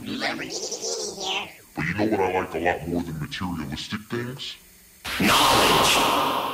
But you know what I like a lot more than materialistic things? Knowledge!